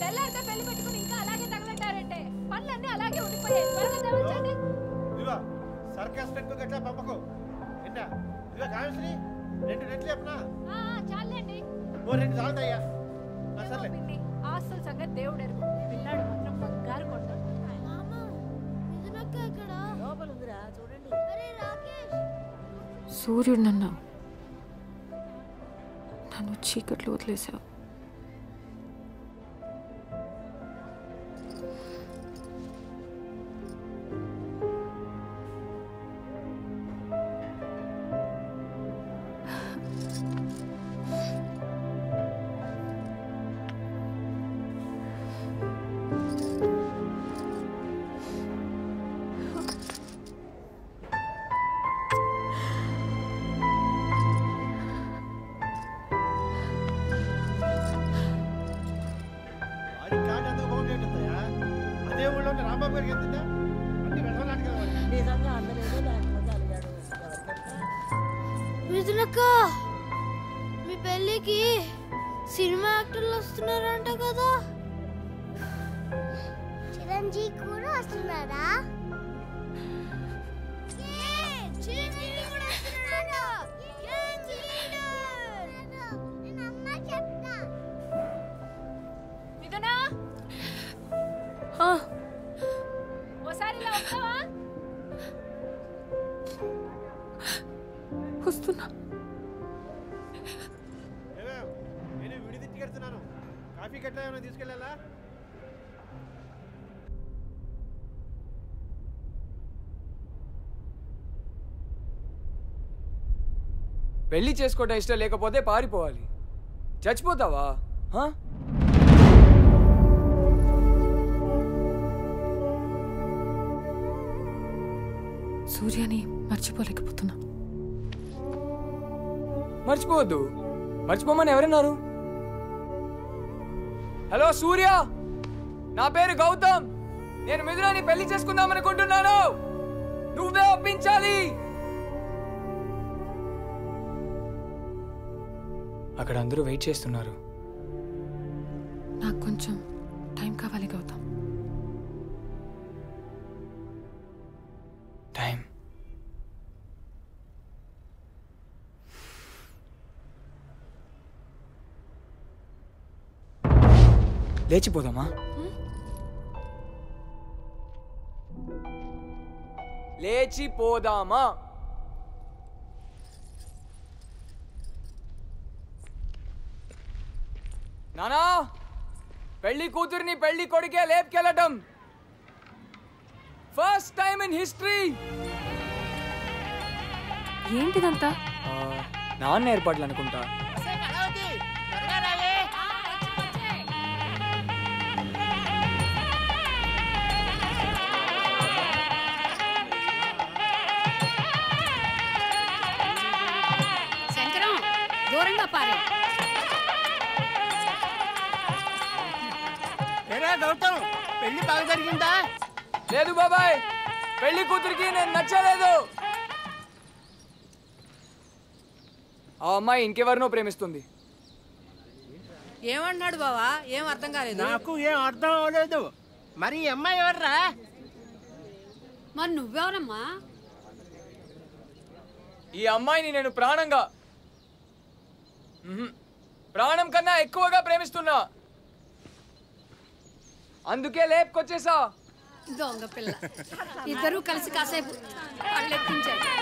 తెల్లారితే పెళ్ళి పెట్టుకుని ఇంకా అలాగే తగలంటారంటే పనులన్నీ అలాగే ఉండిపోయాయి. త్వరగా తెవచ్చండి ఇదిగో సర్కస్ పెట్టుకో గట్లా పంపకు. ఏంటా ఇదిగో కామేశ్వరి రెండు రెట్లు చెప్పనా? చాలండి ఓ రెండు చాలుతాయ్యా. ఆ, సర్లే. పిన్ని ఆస్తుల సంగతి దేవుడు ఎరుగు పిల్లాడు మాత్రం బంగారు కొండ. సూర్యుడు నన్ను నన్ను చీకట్లో వదిలేశావు ఉందయ్యా అదే ఊళ్ళో ఉన్న రాంబాబు గారికి ఎంతుందా అన్ని వాడు. నిజంగా అందలేదు లేకపోతే మిథునక్క మీ పెళ్ళికి సినిమా యాక్టర్లు వస్తున్నారంట కదా. చిరంజీవి కూడా వస్తున్నారా వస్తున్నా? నేను కాఫీ ఏమైనా తీసుకెళ్ళాలా? పెళ్ళి చేసుకోవటం ఇష్టం లేకపోతే పారిపోవాలి. చచ్చిపోతావా? సూర్యని మర్చిపోలేకపోతున్నా. మర్చిపోవద్దు. మర్చిపోమని ఎవరన్నారు? హలో సూర్య! నా పేరు గౌతమ్. నేను మిథునాని పెళ్ళి చేసుకుందాం అనుకుంటున్నాను నువ్వే ఒప్పించాలి! అక్కడ అందరూ వెయిట్ చేస్తున్నారు. నాకు కొంచెం టైం కావాలి గౌతమ్. లేచిపోదామా? లేచిపోదామా? నానా పెళ్ళి కూతురిని పెళ్ళి కొడుకే లేపుకెళ్ళటం. ఫస్ట్ టైం ఇన్ హిస్టరీ ఏంటిదంతా? నాన్న ఏర్పాట్లు అనుకుంటా. గౌతమ్ పెళ్ళి బాగా జరిగిందా? లేదు బాబాయ్ పెళ్ళి కూతురికి నేను నచ్చలేదు. ఆ అమ్మాయి ఇంకెవరినో ప్రేమిస్తుంది. ఏమన్నాడు బావా? ఏం అర్థం కాలేదు? నాకు ఏం అర్థం అవ్వలేదు. మరి ఈ అమ్మాయి ఎవర్రా? మరి నువ్వెవరమ్మా? ఈ అమ్మాయిని నేను ప్రాణంగా. ప్రాణం కన్నా ఎక్కువగా ప్రేమిస్తున్నా. అందుకే లేపుకొచ్చేసా దొంగ పిల్ల ఇద్దరూ కలిసి కాసేపు పళ్ళెత్తించారు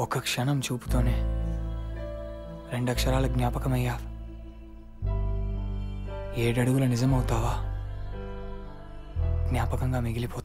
ఒక క్షణం చూపుతోనే రెండక్షరాల జ్ఞాపకమయ్యా. ఏడడుగుల నిజమవుతావా? జ్ఞాపకంగా మిగిలిపో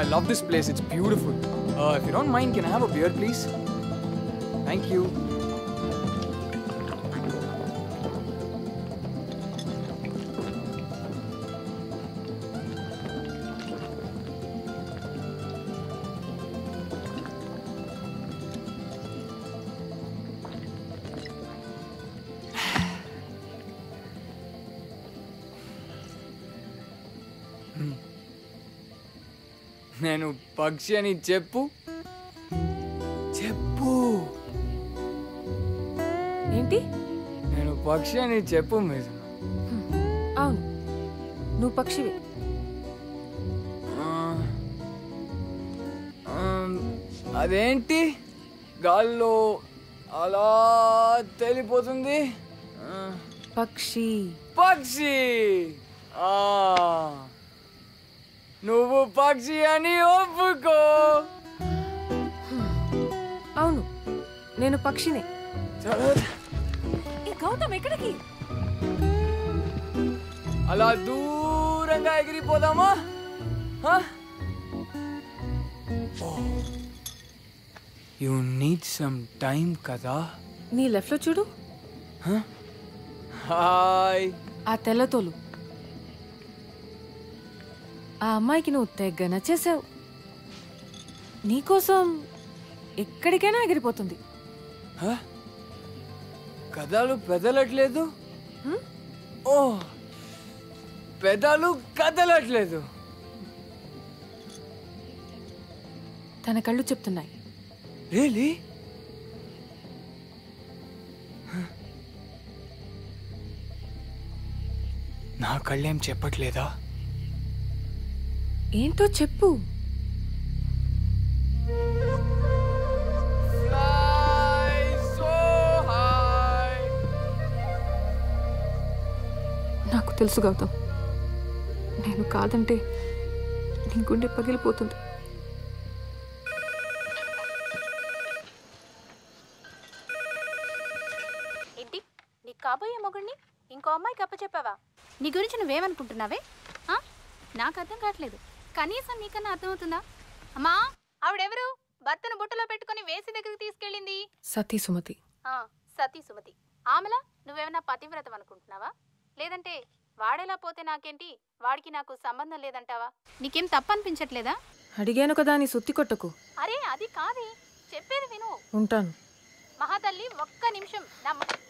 I love this place. It's beautiful. Uh, if you don't mind, can I have a beer, please? Thank you. నేను పక్షి అని చెప్పు. చెప్పు. ఏంటి? నేను పక్షి అని చెప్పు మీరు అవును. నువ్వు పక్షివి. అదేంటి? గాల్లో అలా తేలిపోతుంది. పక్షి. పక్షి! ఆ, నువ్వు పక్షి అని ఒప్పుకో. అవును నేను పక్షినే. గౌతమ్ ఎక్కడికి? అలా దూరంగా ఎగిరిపోదామా? యు నీడ్ సమ్ టైం కదా? నీ లెఫ్ట్లో చూడు. హాయ్ ఆ తెల్లతోలు. ఆ అమ్మాయికి నువ్వు తెగ నచ్చేసావు నీకోసం ఎక్కడికైనా ఎగిరిపోతుంది. కథలు పెదలట్లేదు? ఓ పెదాలు కదలట్లేదు. తన కళ్ళు చెప్తున్నాయి. రియలీ? నా కళ్ళేం చెప్పట్లేదా? ఏంటో చెప్పు. నాకు తెలుసు గౌతమ్. నేను కాదంటే నీ గుండె పగిలిపోతుంది. ఏంటి? నీ కాబోయే మొగుడిని ఇంకో అమ్మాయికి అప్పచెప్పావా? నీ గురించి నువ్వేమనుకుంటున్నావే? ఆ? నాకు అర్థం కావట్లేదు. కనీసం నీకన్నా అర్థమవుతుందా? అమ్మా ఆవిడెవరు? భర్తను బుట్టలో పెట్టుకుని వేసి దగ్గరికి తీసుకెళ్ళింది. సతీ సుమతి. ఆ, సతీ సుమతి. ఆమెలా నువ్వేమన్నా పతివ్రతం అనుకుంటున్నావా? లేదంటే వాడేలా పోతే నాకేంటి? వాడికి నాకు సంబంధం లేదంటావా? నీకేం తప్పనిపించట్లేదా? అడిగాను కదా అని సుత్తి కొట్టకు. అరే అది కాదే. చెప్పేది విను. ఉంటాను. మహాతల్లి ఒక్క నిమిషం. నా మ-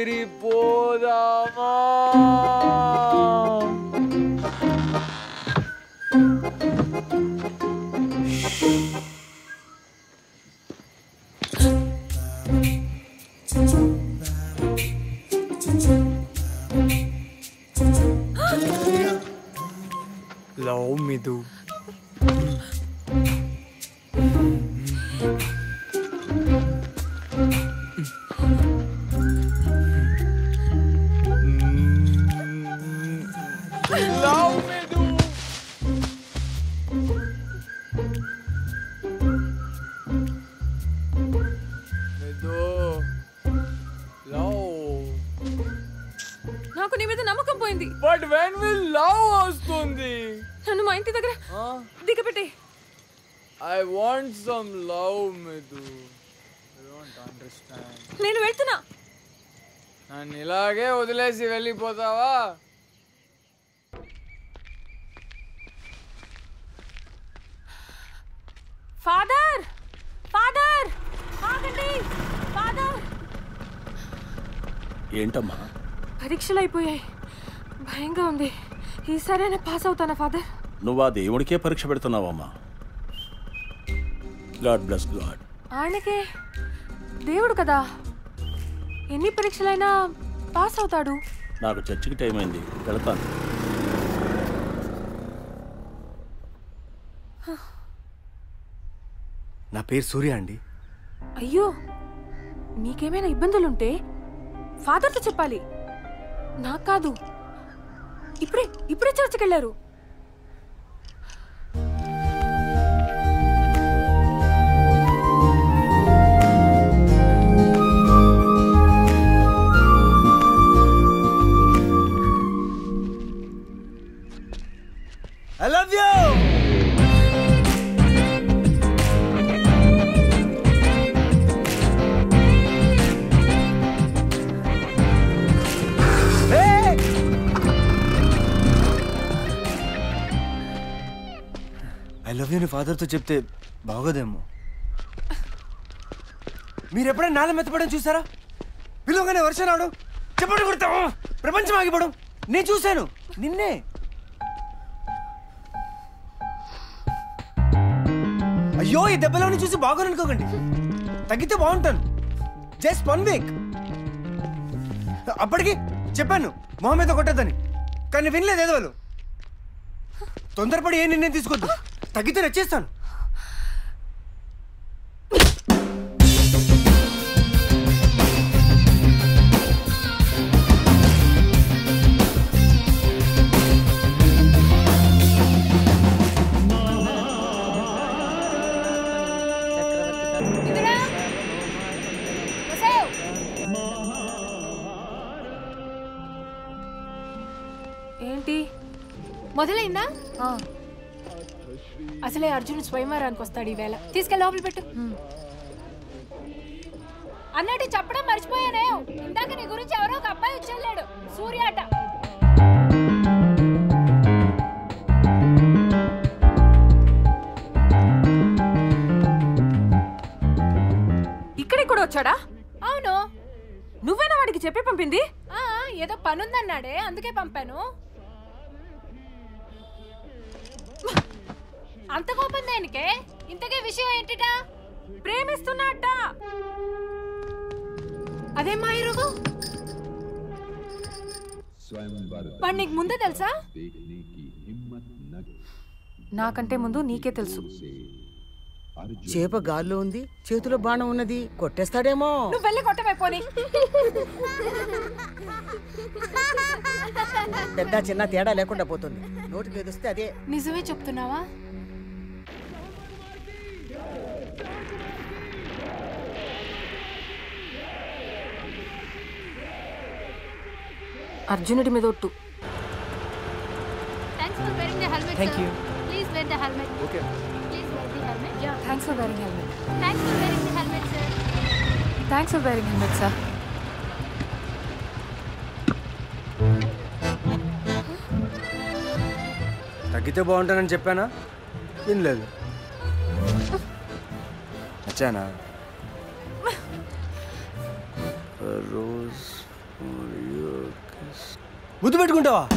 ఎగిరిపోదామా లవ్ మిదు లవ్ నమ్మకం పోయింది బట్ వెన్ విల్ లవ్ వస్తుంది? నన్ను మా ఇంటి దగ్గర దిగపెట్టి ఐ వాంట్ సమ్ లవ్ మిదు ఐ డోంట్ అండర్స్టాండ్ నేను వెళ్తున్నా. నన్ను ఇలాగే వదిలేసి వెళ్ళిపోతావా? ఫాదర్ ఫాదర్ ఆగండి. ఫాదర్ ఏంటమ్మా? పరీక్షలు అయిపోయాయి. భయంగా ఉంది. ఈసారైనా పాస్ అవుతానా ఫాదర్? నువ్వు ఆ దేవుడికే పరీక్ష పెడుతున్నావమ్మా. God bless god. ఆయనకే దేవుడు కదా. ఎన్ని పరీక్షలైనా పాస్ అవుతాడు. నాకు చర్చికి టైం అయింది. వెళతాను. నా పేరు సూర్య అండి. అయ్యో నీకేమైనా ఇబ్బందులుంటే ఫాదర్తో చెప్పాలి. నాకు కాదు. ఇప్పుడే ఇప్పుడే చర్చికి ఫాదర్తో చెప్తే బాగోదేమో. మీరు ఎప్పుడైనా నాన్న మెత్తపడడం చూసారా? పిలువగానే వర్షం రావడం చెప్పండి కొడతాం ప్రపంచం ఆగిపోవడం. నేను చూశాను. నిన్నే. అయ్యో ఈ దెబ్బలోని చూసి బాగోను అనుకోకండి. తగ్గితే బాగుంటాను. జస్ట్ వన్ వీక్ అప్పటికి చెప్పాను మొహం మీద కొట్టద్దని. కానీ వినలేదు ఏదో వాళ్ళు తొందరపడి ఏ నిర్ణయం తీసుకోద్దు. తగ్గితే వసావ్ ఏంటి? మొదలైందా? అసలే అర్జున్ స్వయంవరానికి వస్తాడు ఈవేళ. తీసుకెళ్ళి లోపల పెట్టు. అన్నట్టు చెప్పడం మర్చిపోయానే. ఇందాక నీ గురించి ఎవరో ఒక అబ్బాయి వచ్చి వెళ్ళాడు. సూర్య అట. ఇక్కడికి కూడా వచ్చాడా? అవును. నువ్వేనా వాడికి చెప్పి పంపింది? ఆ ఏదో పనుందన్నాడే అందుకే పంపాను. అంత కోపం దేనికే? ఇంతకే విషయం ఏంటిటా? ప్రేమిస్తున్నట్ట. అదే మా ఇరుగు వాడు నీకు ముందే తెలుసా? నాకంటే ముందు నీకే తెలుసు. చేప గాల్లో ఉంది చేతిలో బాణం ఉన్నది కొట్టేస్తాడేమో. నువ్వు వెళ్ళి కొట్టమైపోని పెద్ద చిన్న తేడా లేకుండా పోతుంది. నోటికి ఎదిస్తే అదే. నిజమే చెప్తున్నావా? అర్జునుడి మీద ఒట్టు. Thanks for wearing the helmet Thank you. Please wear the helmet okay please wear the helmet yeah thanks for wearing helmet thanks for wearing the helmet sir thanks for wearing helmet sir తగ్గితే బాగుంటానని చెప్పానా? వినలేదు. వచ్చానా? Rose ముద్దు పెట్టుకుంటావా?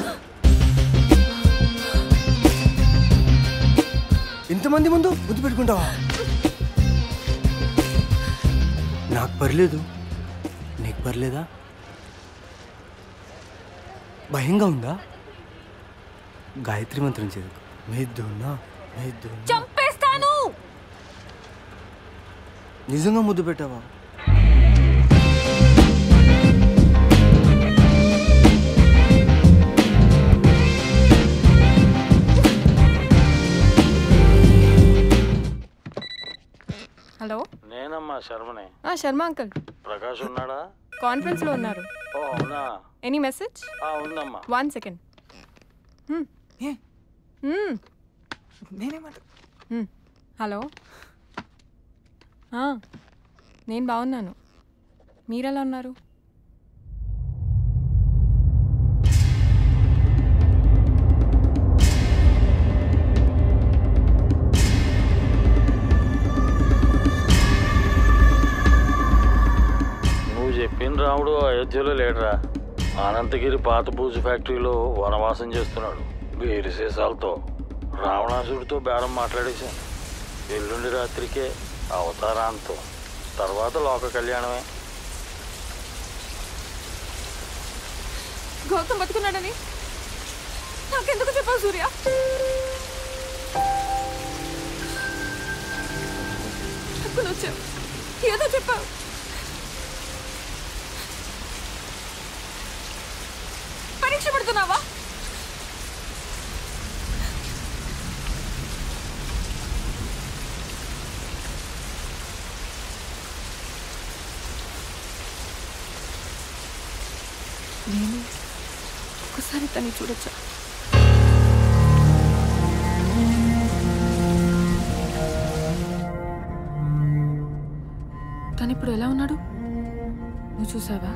ఇంతమంది ముందు ముద్దు పెట్టుకుంటావా? నాకు పర్లేదు. నీకు పర్లేదా? భయంగా ఉందా? గాయత్రి మంత్రం చదువు మేద్దున్నా? మేద్దున్నా? చంపేస్తాను! నిజంగా ముద్దు పెట్టావా? శర్మనే. ఆ శర్మ అంకుల్. ప్రకాష్ ఉన్నాడా? కాన్ఫరెన్స్లో ఉన్నారు. ఓ అవునా? ఎనీ మెసేజ్ ఆ, ఉందమ్మా. వన్ సెకండ్ హలో ఆ, నేను బాగున్నాను. మీరెలా ఉన్నారు? మధ్యలో లేడరా. అనంతగిరి పాత పూజ ఫ్యాక్టరీలో వనవాసం చేస్తున్నాడు. వేరు రావణాసుడితో బేరం మాట్లాడేశాను. ఎల్లుండి రాత్రికే అవతారాంతం తర్వాత లోక కళ్యాణమే. గౌతమ్ బతుకున్నాడని? నాకెందుకు చెప్పావు సూర్య ఎప్పుడు వచ్చావు ఏదో చెప్పావు పరీక్ష పెడుతున్నావా నేను ఒకసారి తన్ని చూడొచ్చా తను ఇప్పుడు ఎలా ఉన్నాడు నువ్వు చూసావా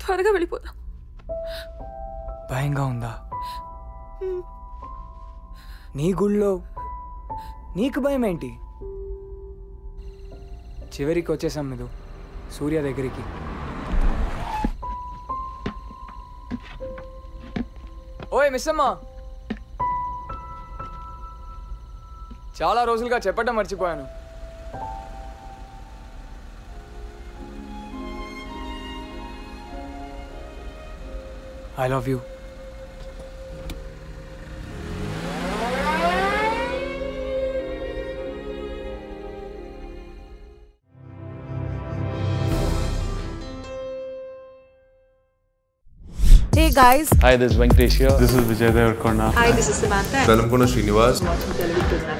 త్వరగా వెళ్ళిపోదాం. భయంగా ఉందా? నీ గుళ్ళో నీకు భయం ఏంటి చివరికి వచ్చేసాం మీరు సూర్య దగ్గరికి. ఓయ్ మిస్సమ్మ! చాలా రోజులుగా చెప్పటం మర్చిపోయాను. I love you. Hey guys. Hi, this is Venkatesh here. This is Vijay Devarkonda. Hi, this is Samantha. Salam Srinivas. Watching television